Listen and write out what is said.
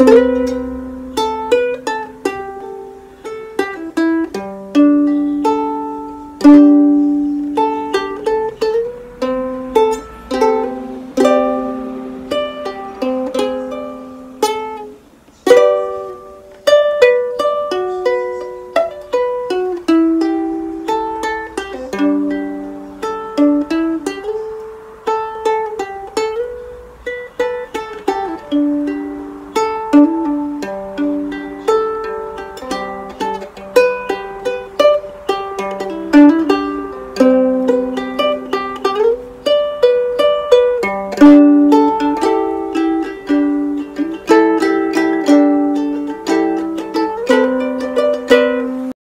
Música